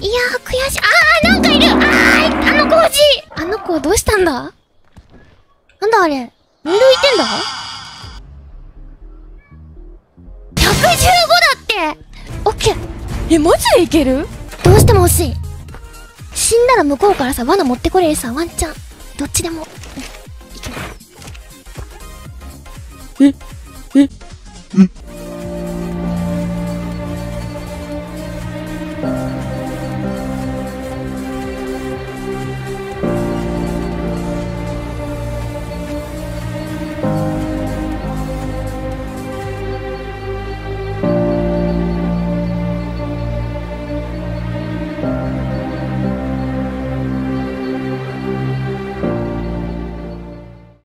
いやー、悔しい。あー、なんかいるあー、あの子欲しいあの子どうしたんだ？なんだあれ？なんで浮いてんだ ?115 だってオッケーえ、マジでいける？どうしても欲しい。死んだら向こうからさ、罠持ってこれるさ、ワンチャン。どっちでも。いけるえ、えん、